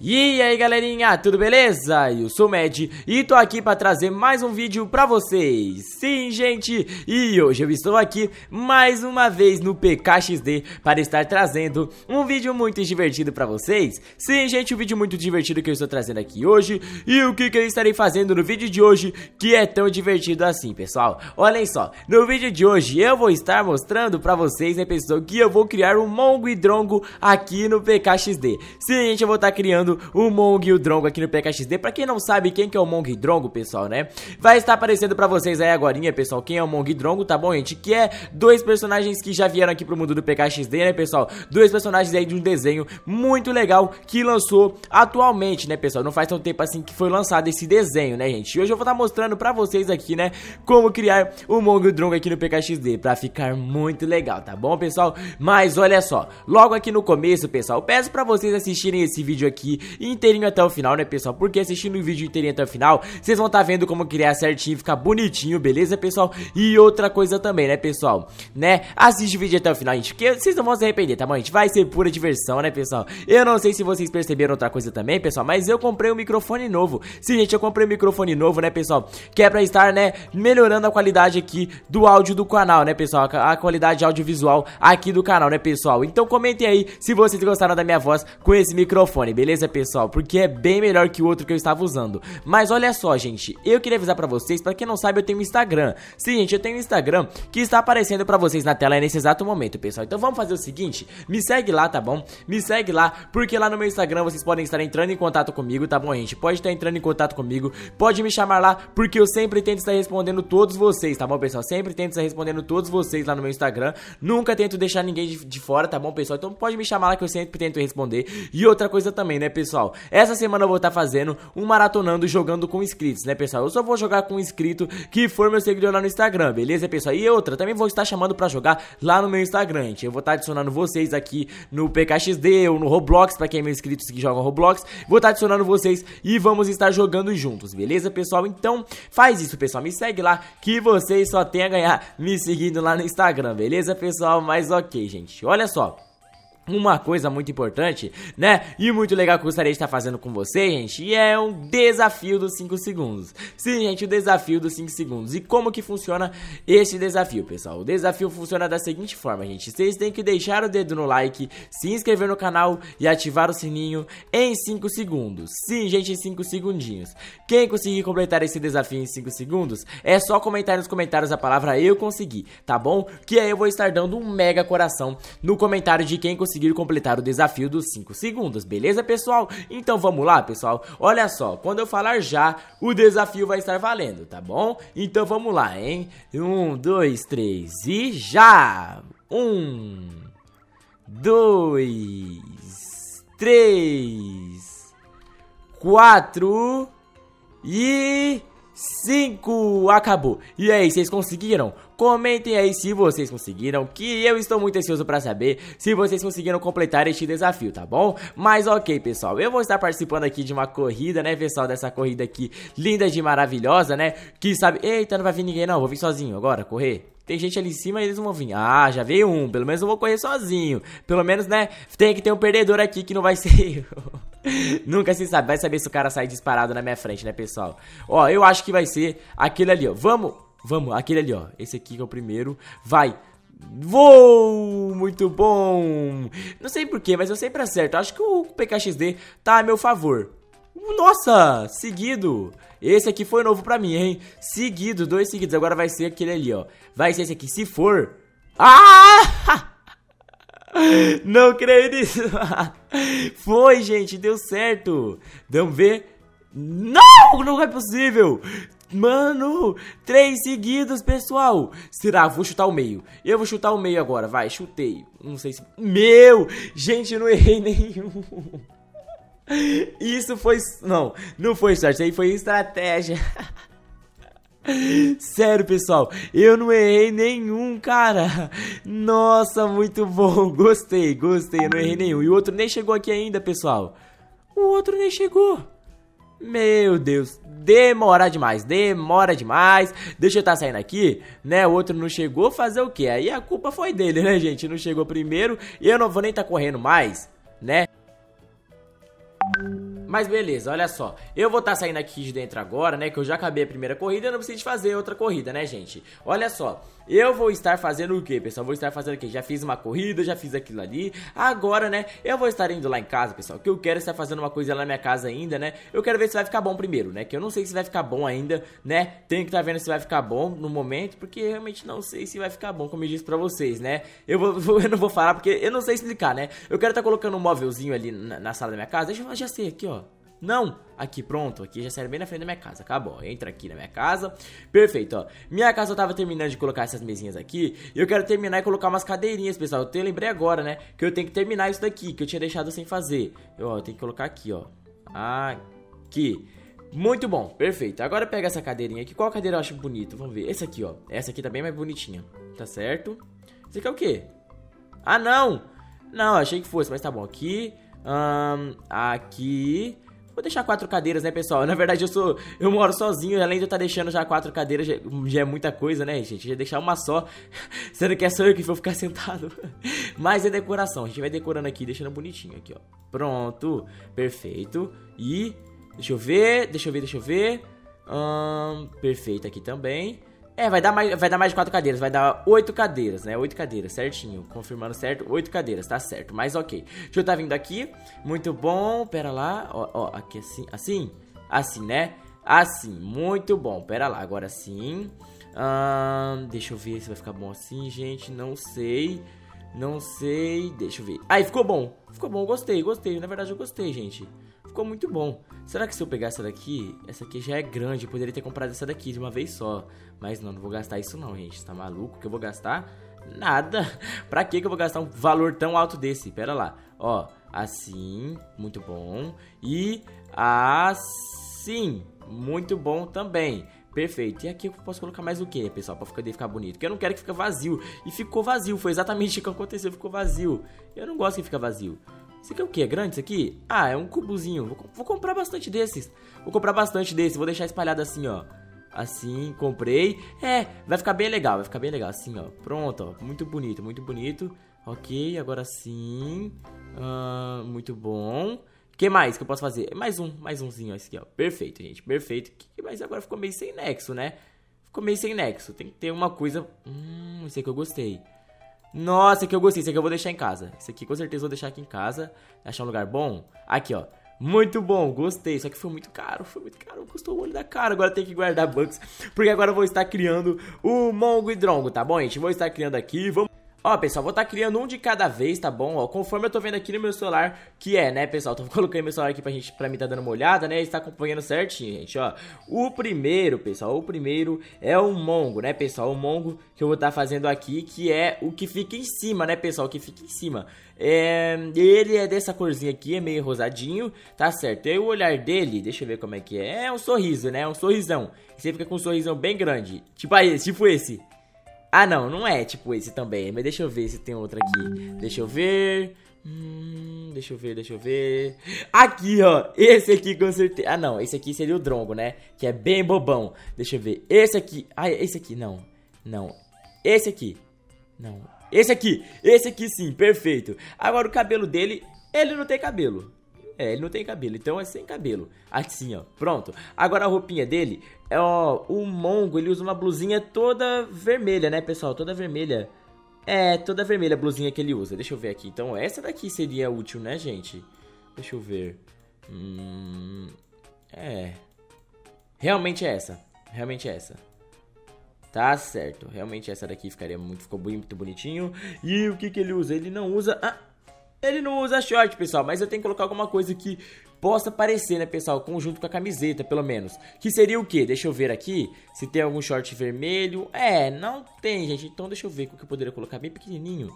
E aí galerinha, tudo beleza? Eu sou o Med e tô aqui para trazer mais um vídeo pra vocês. Sim gente, e hoje eu estou aqui mais uma vez no PKXD para estar trazendo um vídeo muito divertido pra vocês. Sim gente, um vídeo muito divertido que eu estou trazendo aqui hoje. E o que, que eu estarei fazendo no vídeo de hoje que é tão divertido assim pessoal? Olhem só, no vídeo de hoje eu vou estar mostrando pra vocês né pessoal que eu vou criar um Mongo e Drongo aqui no PKXD Sim gente, eu vou estar criando o Mong e o Drongo aqui no PKXD. Pra quem não sabe quem que é o Mong e Drongo, pessoal, né? Vai estar aparecendo pra vocês aí agora, pessoal, quem é o Mong e Drongo, tá bom, gente? Que é dois personagens que já vieram aqui pro mundo do PKXD, né, pessoal? Dois personagens aí de um desenho muito legal que lançou atualmente, né, pessoal? Não faz tanto tempo assim que foi lançado esse desenho, né, gente? E hoje eu vou estar mostrando pra vocês aqui, né, como criar o Mong e o Drongo aqui no PKXD, pra ficar muito legal, tá bom, pessoal? Mas olha só, logo aqui no começo, pessoal, peço pra vocês assistirem esse vídeo aqui inteirinho até o final, né, pessoal? Porque assistindo o vídeo inteirinho até o final, vocês vão estar tá vendo como criar certinho, ficar bonitinho, beleza, pessoal? E outra coisa também, né, pessoal? Né? Assiste o vídeo até o final, gente, porque vocês não vão se arrepender, tá bom, gente? Vai ser pura diversão, né, pessoal? Eu não sei se vocês perceberam outra coisa também, pessoal, mas eu comprei um microfone novo. Sim, gente, eu comprei um microfone novo, né, pessoal? Que é pra estar, né, melhorando a qualidade aqui do áudio do canal, né, pessoal? A qualidade audiovisual aqui do canal, né, pessoal? Então comentem aí se vocês gostaram da minha voz com esse microfone, beleza, pessoal? Porque é bem melhor que o outro que eu estava usando. Mas olha só, gente, eu queria avisar pra vocês, pra quem não sabe, eu tenho um Instagram. Sim, gente, eu tenho um Instagram que está aparecendo pra vocês na tela nesse exato momento, pessoal. Então vamos fazer o seguinte, me segue lá, tá bom? Me segue lá, porque lá no meu Instagram vocês podem estar entrando em contato comigo, tá bom, gente? Pode estar entrando em contato comigo, pode me chamar lá, porque eu sempre tento estar respondendo todos vocês, tá bom, pessoal? Sempre tento estar respondendo todos vocês lá no meu Instagram. Nunca tento deixar ninguém de, de fora, tá bom, pessoal? Então pode me chamar lá que eu sempre tento responder. E outra coisa também, né, pessoal? Essa semana eu vou estar fazendo um maratonando jogando com inscritos, né, pessoal? Eu só vou jogar com inscrito que for meu seguidor lá no Instagram, beleza, pessoal? E outra, também vou estar chamando pra jogar lá no meu Instagram, gente. Eu vou estar adicionando vocês aqui no PKXD ou no Roblox, pra quem é meu inscrito que joga Roblox. Vou estar adicionando vocês e vamos estar jogando juntos, beleza, pessoal? Então, faz isso, pessoal. Me segue lá que vocês só tem a ganhar me seguindo lá no Instagram, beleza, pessoal? Mas ok, gente. Olha só. Uma coisa muito importante, né? E muito legal que eu gostaria de estar fazendo com você, gente, e é um desafio dos 5 segundos. Sim, gente, o desafio dos 5 segundos. E como que funciona esse desafio, pessoal? O desafio funciona da seguinte forma, gente. Vocês têm que deixar o dedo no like, se inscrever no canal e ativar o sininho em 5 segundos. Sim, gente, em 5 segundinhos. Quem conseguir completar esse desafio em 5 segundos, é só comentar nos comentários a palavra eu consegui, tá bom? Que aí eu vou estar dando um mega coração no comentário de quem conseguiu conseguir completar o desafio dos 5 segundos, beleza, pessoal? Então vamos lá, pessoal? Olha só, quando eu falar já, o desafio vai estar valendo, tá bom? Então vamos lá, hein? 1, 2, 3 e já! 1, 2, 3, 4 e... 5, acabou. E aí, vocês conseguiram? Comentem aí se vocês conseguiram, que eu estou muito ansioso para saber se vocês conseguiram completar este desafio, tá bom? Mas ok, pessoal, eu vou estar participando aqui de uma corrida, né, pessoal, dessa corrida aqui linda de maravilhosa, né? Que sabe, eita, não vai vir ninguém não, vou vir sozinho agora, correr. Tem gente ali em cima e eles não vão vir. Ah, já veio um. Pelo menos eu vou correr sozinho. Pelo menos, né? Tem que ter um perdedor aqui que não vai ser eu. Nunca se sabe. Vai saber se o cara sai disparado na minha frente, né, pessoal? Ó, eu acho que vai ser aquele ali, ó. Vamos, vamos, aquele ali, ó. Esse aqui que é o primeiro. Vai. Vou! Muito bom! Não sei porquê, mas eu sempre acerto. Acho que o PKXD tá a meu favor. Nossa! Seguido! Esse aqui foi novo pra mim, hein? Seguido, dois seguidos. Agora vai ser aquele ali, ó. Vai ser esse aqui. Se for... Ah! Não creio nisso. Foi, gente. Deu certo. Vamos ver. Não! Não é possível. Mano, três seguidos, pessoal. Será? Vou chutar o meio. Eu vou chutar o meio agora. Vai, chutei. Não sei se... Meu! Gente, não errei nenhum. Isso foi... Não, não foi sorte. Isso aí foi estratégia. Sério, pessoal, eu não errei nenhum, cara. Nossa, muito bom. Gostei, gostei. Eu não errei nenhum. E o outro nem chegou aqui ainda, pessoal. O outro nem chegou. Meu Deus, demora demais, demora demais. Deixa eu estar tá saindo aqui, né? O outro não chegou, fazer o quê? Aí a culpa foi dele, né, gente? Não chegou primeiro e eu não vou nem estar tá correndo mais, né? Bye. Mas beleza, olha só. Eu vou estar tá saindo aqui de dentro agora, né? Que eu já acabei a primeira corrida, eu não preciso fazer outra corrida, né, gente? Olha só. Eu vou estar fazendo o que, pessoal? Vou estar fazendo o que? Já fiz uma corrida, já fiz aquilo ali. Agora, né? Eu vou estar indo lá em casa, pessoal. Que eu quero estar fazendo uma coisa lá na minha casa ainda, né? Eu quero ver se vai ficar bom primeiro, né? Que eu não sei se vai ficar bom ainda, né? Tenho que estar vendo se vai ficar bom no momento, porque realmente não sei se vai ficar bom, como eu disse pra vocês, né? Eu, vou, eu não vou falar porque eu não sei explicar, né? Eu quero estar colocando um móvelzinho ali na, na sala da minha casa. Deixa eu já sei aqui, ó. Não, aqui pronto, aqui já serve bem na frente da minha casa, acabou, entra aqui na minha casa, perfeito, ó, minha casa eu tava terminando de colocar essas mesinhas aqui, e eu quero terminar e colocar umas cadeirinhas, pessoal, eu lembrei agora, né, que eu tenho que terminar isso daqui, que eu tinha deixado sem fazer, eu, ó, eu tenho que colocar aqui, ó, aqui, muito bom, perfeito, agora pega essa cadeirinha aqui, qual cadeira eu acho bonito, vamos ver, esse aqui, ó, essa aqui tá bem mais bonitinha, tá certo, esse aqui é o quê? Ah, não, não, achei que fosse, mas tá bom, aqui, um, aqui... Vou deixar quatro cadeiras, né, pessoal? Na verdade, eu sou. Eu moro sozinho, além de eu estar tá deixando já quatro cadeiras, já, já, é muita coisa, né, gente? Já deixar uma só. Sendo que é só eu que vou ficar sentado. Mas é decoração. A gente vai decorando aqui, deixando bonitinho aqui, ó. Pronto. Perfeito. E. Deixa eu ver, deixa eu ver, deixa eu ver. Hum, perfeito aqui também. É, vai dar, mais, vai dar mais de quatro cadeiras, vai dar oito cadeiras, né? Oito cadeiras, certinho. Confirmando certo, oito cadeiras, tá certo. Mas ok. Deixa eu tá vindo aqui. Muito bom. Pera lá. Ó, ó, aqui assim. Assim? Assim, né? Assim, muito bom. Pera lá, agora sim. Hum, deixa eu ver se vai ficar bom assim, gente. Não sei. Não sei. Deixa eu ver. Aí, ficou bom. Ficou bom, gostei, gostei. Na verdade, eu gostei, gente. Ficou muito bom. Será que se eu pegar essa daqui, essa aqui já é grande, eu poderia ter comprado essa daqui de uma vez só. Mas não, não vou gastar isso não, gente. Tá maluco que eu vou gastar? Nada. pra que eu vou gastar um valor tão alto desse? Pera lá. Ó, assim, muito bom. E assim, muito bom também. Perfeito. E aqui eu posso colocar mais o que, pessoal? Pra poder ficar bonito. Porque eu não quero que fique vazio. E ficou vazio. Foi exatamente o que aconteceu. Ficou vazio. Eu não gosto que fique vazio. Isso aqui é o que? É grande isso aqui? Ah, é um cubozinho. Vou, vou, comprar bastante desses. Vou comprar bastante desses. Vou deixar espalhado assim, ó. Assim, comprei. É, vai ficar bem legal. Vai ficar bem legal. Assim, ó. Pronto, ó. Muito bonito, muito bonito. Ok, agora sim. Uh, muito bom. O que mais que eu posso fazer? Mais um, mais umzinho esse aqui, ó. Perfeito, gente. Perfeito. Mas agora ficou meio sem nexo, né? Ficou meio sem nexo. Tem que ter uma coisa... Hum, esse aqui eu gostei. Nossa, aqui eu gostei. Esse aqui eu vou deixar em casa. Esse aqui com certeza eu vou deixar aqui em casa. Achar um lugar bom. Aqui, ó. Muito bom, gostei. Só que foi muito caro, foi muito caro. Custou o olho da cara. Agora tem que guardar bugs. Porque agora eu vou estar criando o Mongo e Drongo, tá bom, gente? Vou estar criando aqui. Vamos. Ó, pessoal, vou estar tá criando um de cada vez, tá bom? Ó, conforme eu tô vendo aqui no meu celular, que é, né, pessoal? Tô colocando meu celular aqui pra gente, pra mim tá dando uma olhada, né? Está acompanhando certinho, gente, ó. O primeiro, pessoal, o primeiro é o Mongo, né, pessoal? O Mongo que eu vou estar tá fazendo aqui, que é o que fica em cima, né, pessoal? O que fica em cima. É, ele é dessa corzinha aqui, é meio rosadinho, tá certo? E o olhar dele, deixa eu ver como é que é. É um sorriso, né? É um sorrisão. Você fica com um sorrisão bem grande. Tipo aí, tipo esse. Ah, não, não é tipo esse também. Mas deixa eu ver se tem outro aqui. Deixa eu ver. Hum, deixa eu ver, deixa eu ver. Aqui, ó. Esse aqui com certeza. Ah, não. Esse aqui seria o Drongo, né? Que é bem bobão. Deixa eu ver. Esse aqui. Ah, esse aqui, não. Não. Esse aqui. Não. Esse aqui. Esse aqui sim, perfeito. Agora o cabelo dele. Ele não tem cabelo. É, ele não tem cabelo, então é sem cabelo. Assim, ó, pronto. Agora a roupinha dele, é, ó, o Mongo, ele usa uma blusinha toda vermelha, né, pessoal? Toda vermelha. É, toda vermelha a blusinha que ele usa. Deixa eu ver aqui. Então, essa daqui seria útil, né, gente? Deixa eu ver. Hum, é. Realmente é essa. Realmente é essa. Tá certo. Realmente essa daqui ficaria muito, ficou muito bonitinho. E o que que ele usa? Ele não usa... Ah, ele não usa short, pessoal, mas eu tenho que colocar alguma coisa que possa parecer, né, pessoal, conjunto com a camiseta, pelo menos. Que seria o quê? Deixa eu ver aqui se tem algum short vermelho. É, não tem, gente. Então deixa eu ver o que eu poderia colocar bem pequenininho.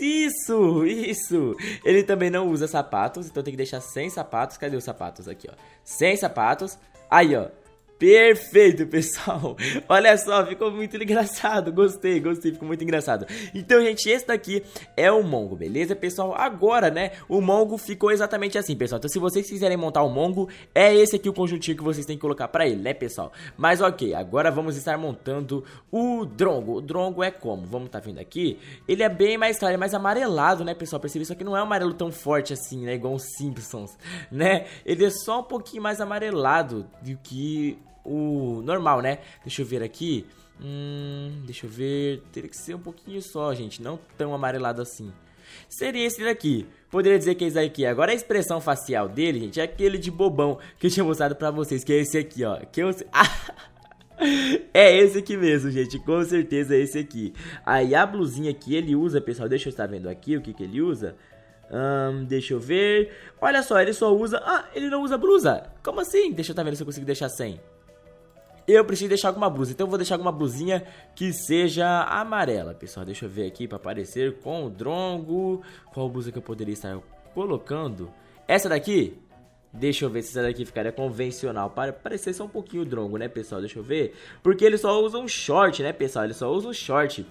Isso, isso. Ele também não usa sapatos, então tem que deixar sem sapatos. Cadê os sapatos aqui, ó? Sem sapatos. Aí, ó. Perfeito, pessoal. Olha só, ficou muito engraçado. Gostei, gostei, ficou muito engraçado. Então, gente, esse daqui é o Mongo, beleza, pessoal? Agora, né, o Mongo ficou exatamente assim, pessoal. Então, se vocês quiserem montar o Mongo, é esse aqui o conjuntinho que vocês têm que colocar pra ele, né, pessoal? Mas, ok, agora vamos estar montando o Drongo. O Drongo é como? Vamos tá vendo aqui? Ele é bem mais claro, é mais amarelado, né, pessoal? Percebi isso aqui não é um amarelo tão forte assim, né, igual os Simpsons, né? Ele é só um pouquinho mais amarelado do que o normal, né? Deixa eu ver aqui. Hum, deixa eu ver. Teria que ser um pouquinho só, gente. Não tão amarelado assim. Seria esse daqui. Poderia dizer que é esse daqui. Agora a expressão facial dele, gente, é aquele de bobão que eu tinha mostrado pra vocês. Que é esse aqui, ó. Que eu... é esse aqui mesmo, gente. Com certeza é esse aqui. Aí a blusinha que ele usa, pessoal. Deixa eu estar vendo aqui o que, que ele usa. Deixa eu ver. Olha só, ele só usa... Ah, ele não usa blusa. Como assim? Deixa eu estar vendo se eu consigo deixar sem eu preciso deixar alguma blusa. Então eu vou deixar alguma blusinha que seja amarela, pessoal. Deixa eu ver aqui para aparecer com o drongo. Qual blusa que eu poderia estar colocando? Essa daqui? Deixa eu ver se essa daqui ficaria convencional. Para parecer só um pouquinho drongo, né, pessoal? Deixa eu ver. Porque ele só usa um short, né, pessoal? Ele só usa um short.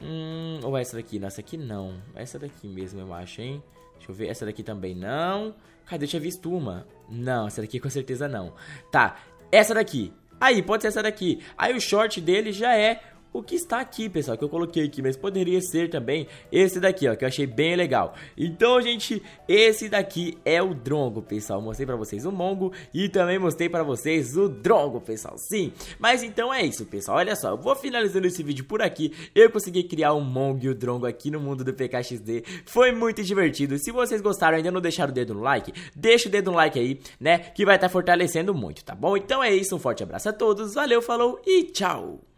Hum, ou essa daqui? Nossa, aqui não. Essa daqui mesmo, eu acho, hein? Deixa eu ver. Essa daqui também não. Cadê? Eu tinha visto uma. Não, essa daqui com certeza não. Tá, essa daqui. Aí, pode ser essa daqui. Aí o short dele já é o que está aqui, pessoal, que eu coloquei aqui, mas poderia ser também esse daqui, ó, que eu achei bem legal. Então, gente, esse daqui é o Drongo, pessoal. mostrei pra vocês o Mongo e também mostrei pra vocês o Drongo, pessoal, sim. Mas então é isso, pessoal, olha só, eu vou finalizando esse vídeo por aqui. Eu consegui criar o Mongo e o Drongo aqui no mundo do PKXD. Foi muito divertido. Se vocês gostaram ainda não deixaram o dedo no like, deixa o dedo no like aí, né, que vai estar tá fortalecendo muito, tá bom? Então é isso, um forte abraço a todos, valeu, falou e tchau!